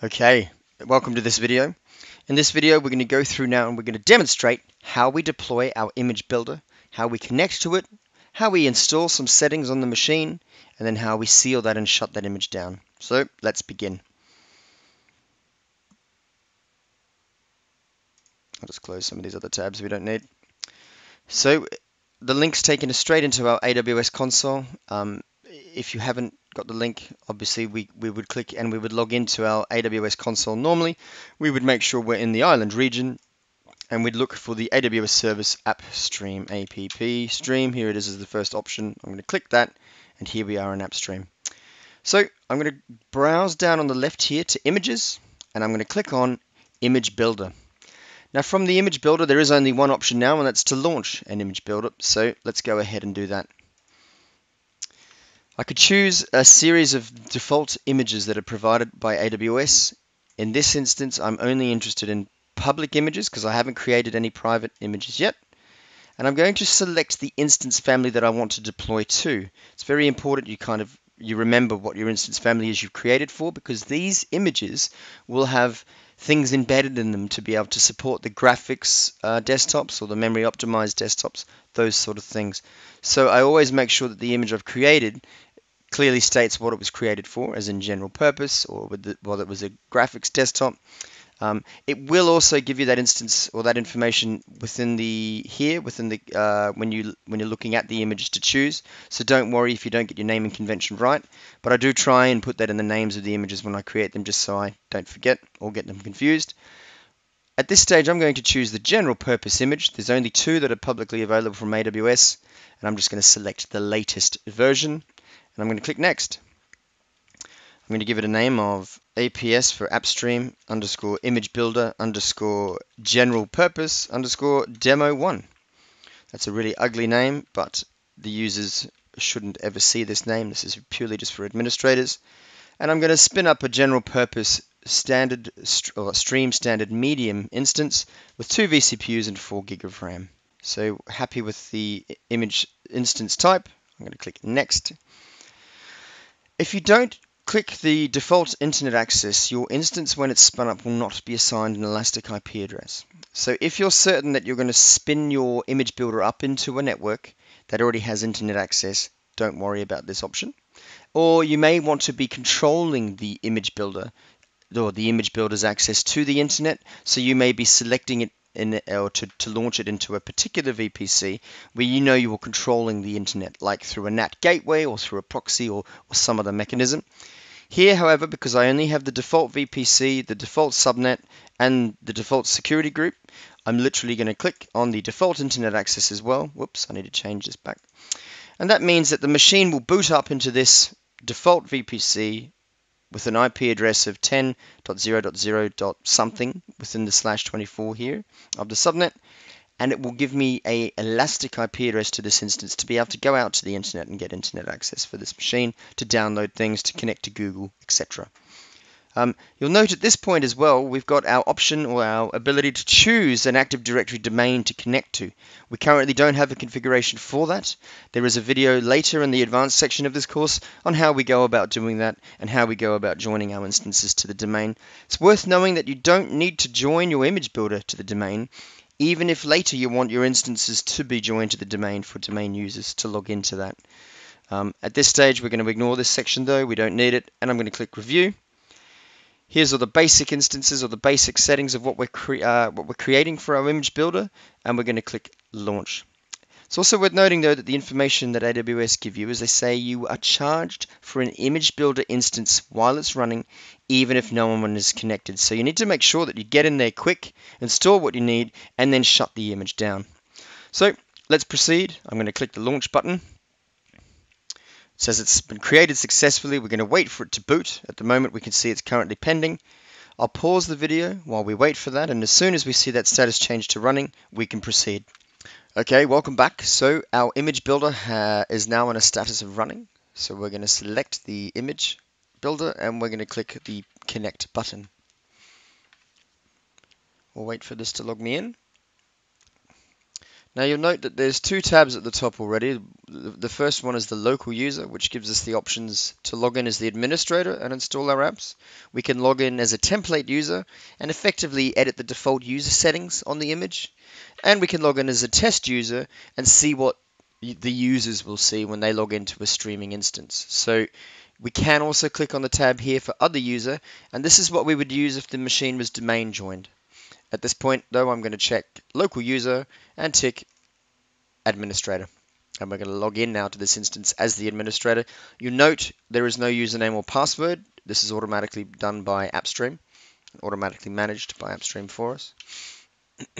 Okay, welcome to this video. In this video, we're going to go through now and we're going to demonstrate how we deploy our image builder, how we connect to it, how we install some settings on the machine, and then how we seal that and shut that image down. So let's begin. I'll just close some of these other tabs we don't need. So the link's taken us straight into our AWS console. Um, if you haven't got the link, obviously we, we would click and we would log into our AWS console normally. We would make sure we're in the Ireland region and we'd look for the AWS service app stream AppStream. Here it is as the first option. I'm going to click that and here we are in AppStream. So I'm going to browse down on the left here to images and I'm going to click on image builder. Now from the image builder there is only one option now and that's to launch an image builder. So let's go ahead and do that. I could choose a series of default images that are provided by AWS. In this instance, I'm only interested in public images because I haven't created any private images yet. And I'm going to select the instance family that I want to deploy to. It's very important you kind of you remember what your instance family is you've created for because these images will have things embedded in them to be able to support the graphics uh, desktops or the memory optimized desktops, those sort of things. So I always make sure that the image I've created clearly states what it was created for, as in general purpose, or the, well, it was a graphics desktop. Um, it will also give you that instance or that information within the here within the uh, when you when you're looking at the images to choose. So don't worry if you don't get your naming convention right. But I do try and put that in the names of the images when I create them, just so I don't forget or get them confused. At this stage, I'm going to choose the general purpose image. There's only two that are publicly available from AWS, and I'm just going to select the latest version and I'm going to click next. I'm going to give it a name of APS for AppStream underscore image builder underscore general purpose underscore demo one. That's a really ugly name, but the users shouldn't ever see this name. This is purely just for administrators. And I'm going to spin up a general purpose standard or stream standard medium instance with two vCPUs and 4 gig of RAM. So happy with the image instance type. I'm going to click next. If you don't click the default internet access, your instance when it's spun up will not be assigned an elastic IP address. So if you're certain that you're going to spin your image builder up into a network that already has internet access, don't worry about this option. Or you may want to be controlling the image builder or the image builder's access to the internet. So you may be selecting it in, or to, to launch it into a particular VPC where you know you are controlling the internet, like through a NAT gateway or through a proxy or, or some other mechanism. Here, however, because I only have the default VPC, the default subnet, and the default security group, I'm literally going to click on the default internet access as well. Whoops, I need to change this back. And that means that the machine will boot up into this default VPC with an IP address of 10.0.0. something within the slash 24 here of the subnet and it will give me a elastic IP address to this instance to be able to go out to the internet and get internet access for this machine to download things to connect to Google etc. Um, you'll note at this point as well, we've got our option or our ability to choose an Active Directory domain to connect to. We currently don't have a configuration for that. There is a video later in the advanced section of this course on how we go about doing that and how we go about joining our instances to the domain. It's worth knowing that you don't need to join your image builder to the domain, even if later you want your instances to be joined to the domain for domain users to log into that. Um, at this stage, we're going to ignore this section though, we don't need it, and I'm going to click Review. Here's all the basic instances or the basic settings of what we're, uh, what we're creating for our image builder, and we're going to click Launch. It's also worth noting though that the information that AWS give you is they say you are charged for an image builder instance while it's running, even if no one is connected. So you need to make sure that you get in there quick, install what you need, and then shut the image down. So let's proceed. I'm going to click the launch button says it's been created successfully. We're going to wait for it to boot. At the moment, we can see it's currently pending. I'll pause the video while we wait for that, and as soon as we see that status change to running, we can proceed. Okay, welcome back. So our image builder uh, is now in a status of running. So we're going to select the image builder, and we're going to click the connect button. We'll wait for this to log me in. Now you'll note that there's two tabs at the top already. The first one is the local user, which gives us the options to log in as the administrator and install our apps. We can log in as a template user and effectively edit the default user settings on the image. And we can log in as a test user and see what the users will see when they log into a streaming instance. So we can also click on the tab here for other user, and this is what we would use if the machine was domain joined. At this point, though, I'm going to check local user and tick administrator. And we're going to log in now to this instance as the administrator. You note there is no username or password. This is automatically done by AppStream, automatically managed by AppStream for us.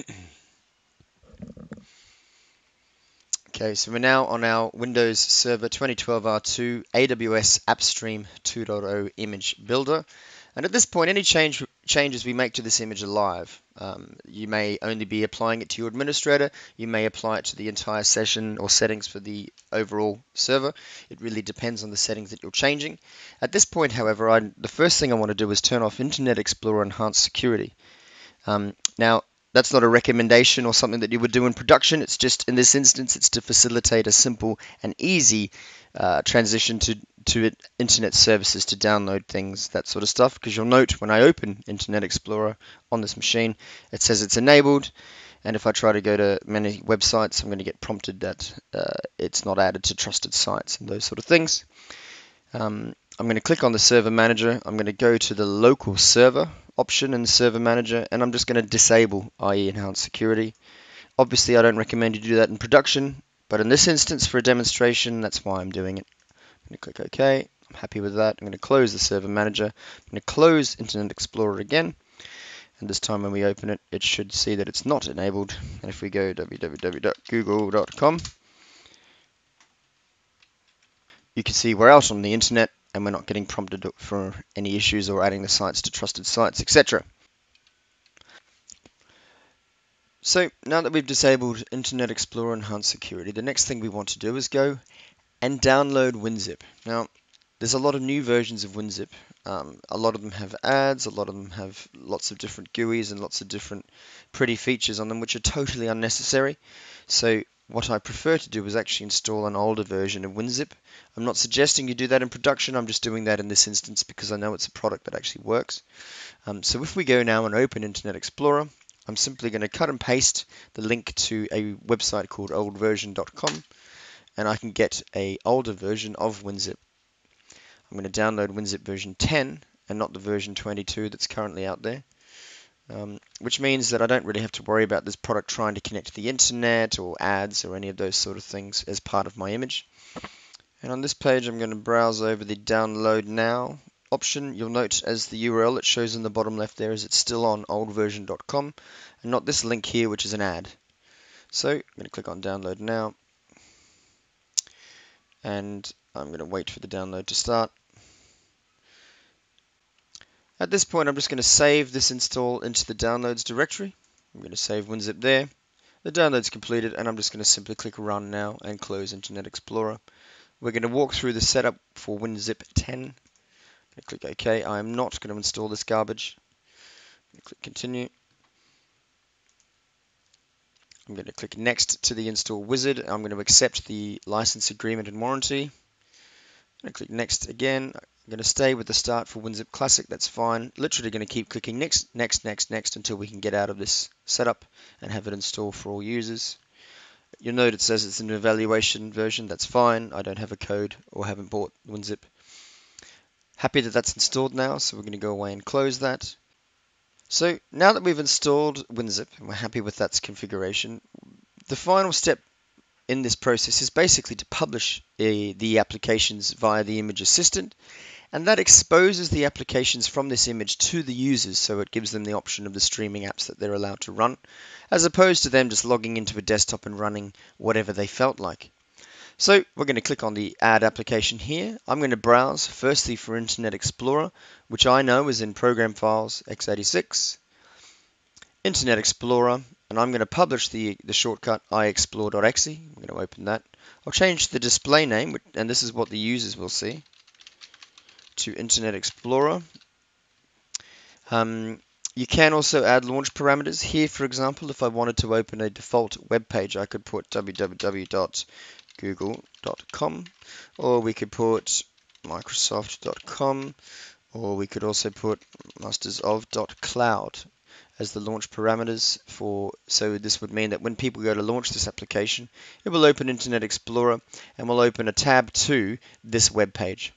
okay, so we're now on our Windows Server 2012 R2 AWS AppStream 2.0 image builder. And at this point, any change, changes we make to this image are live. Um, you may only be applying it to your administrator. You may apply it to the entire session or settings for the overall server. It really depends on the settings that you're changing. At this point, however, I, the first thing I want to do is turn off Internet Explorer Enhanced Security. Um, now, that's not a recommendation or something that you would do in production. It's just in this instance, it's to facilitate a simple and easy uh, transition to, to internet services to download things, that sort of stuff. Because you'll note when I open Internet Explorer on this machine, it says it's enabled. And if I try to go to many websites, I'm going to get prompted that uh, it's not added to trusted sites and those sort of things. Um, I'm going to click on the server manager. I'm going to go to the local server option in the server manager and I'm just going to disable IE enhanced security. Obviously I don't recommend you do that in production but in this instance for a demonstration that's why I'm doing it. I'm going to click OK. I'm happy with that. I'm going to close the server manager. I'm going to close Internet Explorer again and this time when we open it it should see that it's not enabled and if we go www.google.com you can see we're out on the internet and we're not getting prompted for any issues or adding the sites to trusted sites, etc. So now that we've disabled Internet Explorer Enhanced Security, the next thing we want to do is go and download WinZip. Now, there's a lot of new versions of WinZip. Um, a lot of them have ads, a lot of them have lots of different GUIs and lots of different pretty features on them, which are totally unnecessary. So what I prefer to do is actually install an older version of WinZip. I'm not suggesting you do that in production, I'm just doing that in this instance because I know it's a product that actually works. Um, so if we go now and open Internet Explorer, I'm simply going to cut and paste the link to a website called oldversion.com and I can get a older version of WinZip. I'm going to download WinZip version 10 and not the version 22 that's currently out there um, which means that I don't really have to worry about this product trying to connect to the internet or ads or any of those sort of things as part of my image. And on this page I'm going to browse over the download now option. You'll note as the URL it shows in the bottom left there is it's still on oldversion.com and not this link here which is an ad. So I'm going to click on download now and I'm going to wait for the download to start. At this point, I'm just going to save this install into the downloads directory. I'm going to save WinZip there. The download's completed, and I'm just going to simply click Run now and close Internet Explorer. We're going to walk through the setup for WinZip 10. click OK. I am not going to install this garbage. click Continue. I'm going to click Next to the install wizard. I'm going to accept the license agreement and warranty. I'm going to click Next again. I'm going to stay with the start for WinZip Classic, that's fine. Literally going to keep clicking next, next, next, next until we can get out of this setup and have it installed for all users. You'll note it says it's an evaluation version, that's fine. I don't have a code or haven't bought WinZip. Happy that that's installed now, so we're going to go away and close that. So now that we've installed WinZip and we're happy with that configuration, the final step in this process is basically to publish uh, the applications via the image assistant and that exposes the applications from this image to the users so it gives them the option of the streaming apps that they're allowed to run as opposed to them just logging into a desktop and running whatever they felt like. So we're going to click on the add application here. I'm going to browse firstly for Internet Explorer which I know is in program files x86 Internet Explorer and I'm going to publish the, the shortcut iexplore.exe. I'm going to open that. I'll change the display name and this is what the users will see to Internet Explorer. Um, You can also add launch parameters. Here, for example, if I wanted to open a default web page, I could put www.google.com, or we could put microsoft.com, or we could also put mastersof.cloud as the launch parameters for so this would mean that when people go to launch this application it will open Internet Explorer and will open a tab to this web page.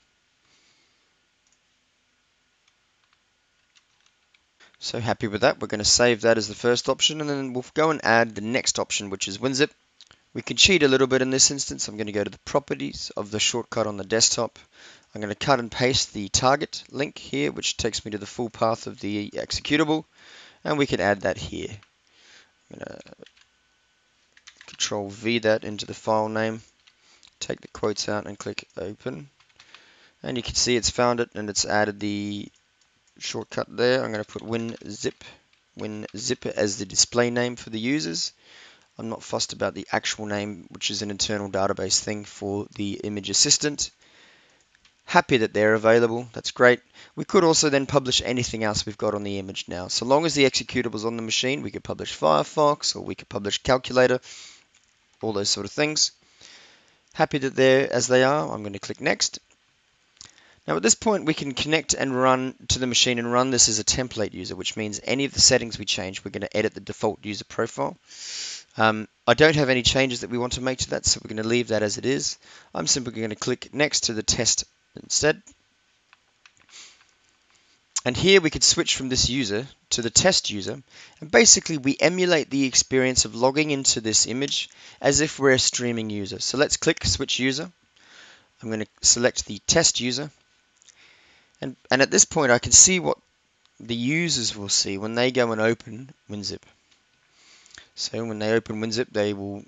So happy with that. We're going to save that as the first option and then we'll go and add the next option which is WinZip. We can cheat a little bit in this instance. I'm going to go to the properties of the shortcut on the desktop. I'm going to cut and paste the target link here which takes me to the full path of the executable and we can add that here. I'm going to control V that into the file name, take the quotes out and click open. And you can see it's found it and it's added the shortcut there. I'm going to put WinZip, WinZip as the display name for the users. I'm not fussed about the actual name, which is an internal database thing for the image assistant. Happy that they're available, that's great. We could also then publish anything else we've got on the image now. So long as the executable is on the machine, we could publish Firefox or we could publish Calculator, all those sort of things. Happy that they're as they are, I'm going to click Next. Now at this point we can connect and run to the machine and run this as a template user, which means any of the settings we change, we're going to edit the default user profile. Um, I don't have any changes that we want to make to that, so we're going to leave that as it is. I'm simply going to click next to the test instead. And here we could switch from this user to the test user. And basically we emulate the experience of logging into this image as if we're a streaming user. So let's click switch user. I'm going to select the test user. And, and at this point I can see what the users will see when they go and open WinZip. So when they open WinZip, they will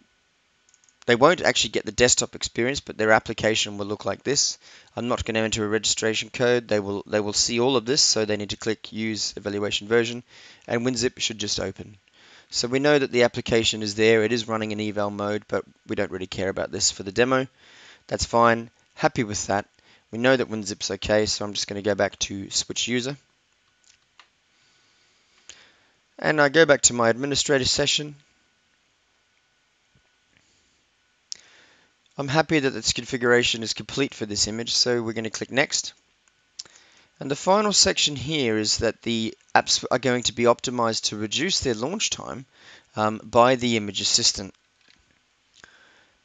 they won't actually get the desktop experience, but their application will look like this. I'm not going to enter a registration code. They will they will see all of this, so they need to click Use Evaluation Version, and WinZip should just open. So we know that the application is there. It is running in eval mode, but we don't really care about this for the demo. That's fine. Happy with that. We know that WinZip's okay, so I'm just going to go back to Switch User. And I go back to my administrator session I'm happy that this configuration is complete for this image, so we're going to click Next. And the final section here is that the apps are going to be optimized to reduce their launch time um, by the image assistant.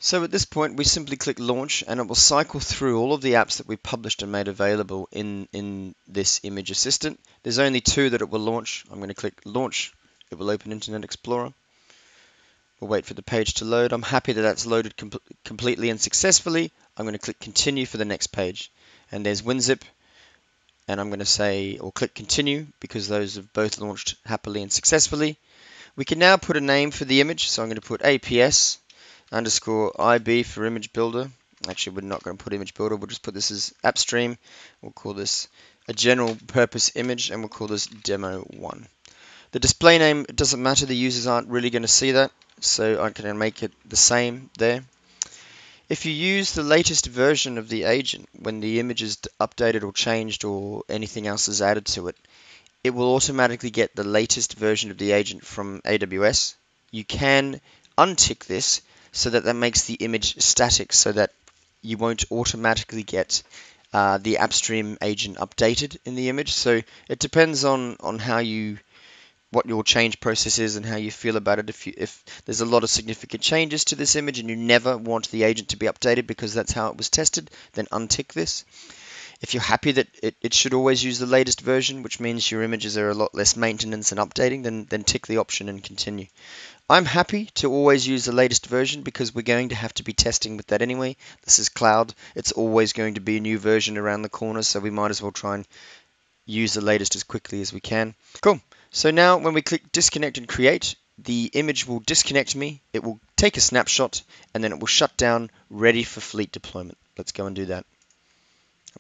So at this point we simply click launch and it will cycle through all of the apps that we published and made available in, in this image assistant. There's only two that it will launch. I'm going to click launch. It will open Internet Explorer. We'll wait for the page to load. I'm happy that that's loaded com completely and successfully. I'm going to click continue for the next page. And there's WinZip. And I'm going to say, or click continue, because those have both launched happily and successfully. We can now put a name for the image. So I'm going to put APS underscore IB for image builder. Actually, we're not going to put image builder. We'll just put this as AppStream. We'll call this a general purpose image, and we'll call this demo one. The display name, doesn't matter. The users aren't really going to see that so I can make it the same there. If you use the latest version of the agent when the image is updated or changed or anything else is added to it, it will automatically get the latest version of the agent from AWS. You can untick this so that that makes the image static so that you won't automatically get uh, the AppStream agent updated in the image. So it depends on, on how you what your change process is and how you feel about it. If, you, if there's a lot of significant changes to this image and you never want the agent to be updated because that's how it was tested, then untick this. If you're happy that it, it should always use the latest version, which means your images are a lot less maintenance and updating, then, then tick the option and continue. I'm happy to always use the latest version because we're going to have to be testing with that anyway. This is cloud. It's always going to be a new version around the corner, so we might as well try and use the latest as quickly as we can. Cool. So now when we click disconnect and create, the image will disconnect me, it will take a snapshot, and then it will shut down ready for fleet deployment. Let's go and do that.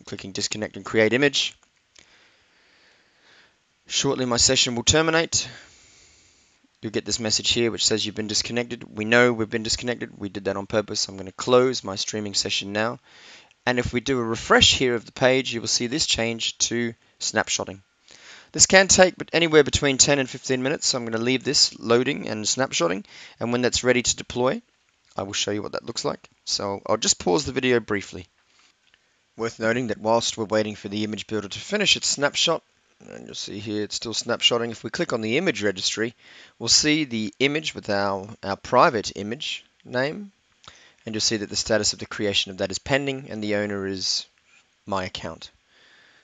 Clicking disconnect and create image. Shortly my session will terminate. You'll get this message here which says you've been disconnected. We know we've been disconnected. We did that on purpose. I'm going to close my streaming session now. And if we do a refresh here of the page, you will see this change to snapshotting. This can take anywhere between 10 and 15 minutes, so I'm going to leave this loading and snapshotting, and when that's ready to deploy, I will show you what that looks like. So I'll just pause the video briefly. Worth noting that whilst we're waiting for the image builder to finish its snapshot, and you'll see here it's still snapshotting, if we click on the image registry, we'll see the image with our, our private image name, and you'll see that the status of the creation of that is pending, and the owner is my account.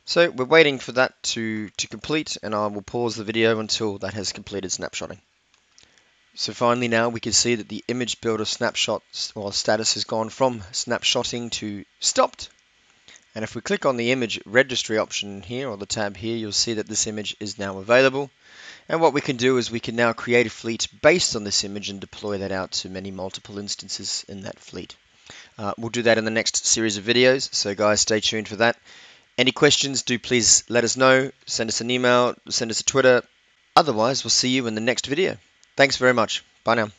So we're waiting for that to, to complete and I will pause the video until that has completed snapshotting. So finally now we can see that the image builder snapshot or status has gone from snapshotting to stopped. And if we click on the image registry option here or the tab here, you'll see that this image is now available. And what we can do is we can now create a fleet based on this image and deploy that out to many multiple instances in that fleet. Uh, we'll do that in the next series of videos, so guys stay tuned for that. Any questions, do please let us know. Send us an email, send us a Twitter. Otherwise, we'll see you in the next video. Thanks very much. Bye now.